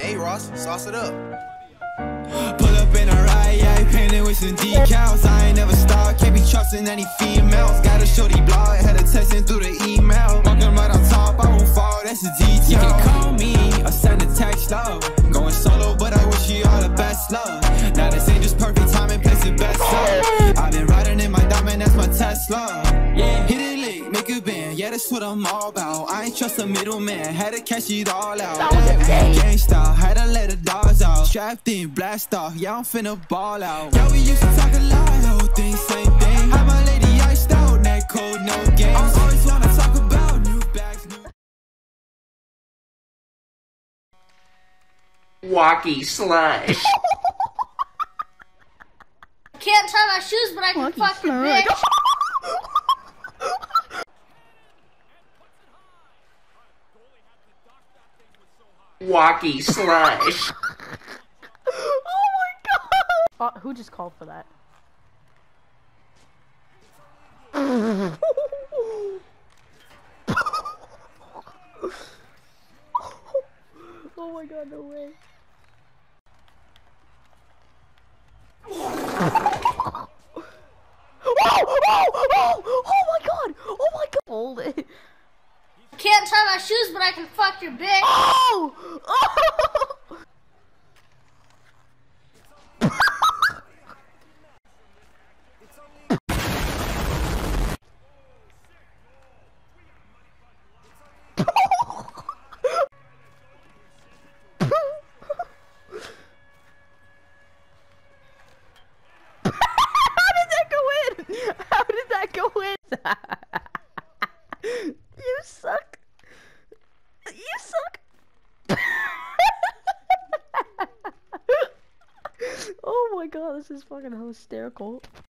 Hey Ross, sauce it up. Pull up in a ride, yeah, painted with some decals. I ain't never stopped, can't be trusting any females. Got a shorty blog, had a text in through the email. Walking right on top, I won't fall, that's a detail. You can call me or send a text, love. Going solo, but I wish you all the best, love. Now this ain't just perfect timing, place the best love. I've been riding in my diamond, that's my Tesla yeah, that's what I'm all about. I ain't trust a middleman, had to cash it all out. Gangsta, had to let the dogs out. Strapped in, blast off, yeah, I'm finna ball out. Yeah, we used to talk a lot, whole thing, same thing. Had my lady iced out, that cold, no games. I Always wanna talk about new bags, new. Walkie slush. Can't tie my shoes, but I can fuck your bitch. Walkie slash. Oh my god. Uh, who just called for that? oh my god, no way. oh, oh, oh, oh my god! Oh my god! Hold it. Can't tie my shoes, but I can fuck your bitch. Oh! oh! How did? you suck. You suck. oh my god, this is fucking hysterical.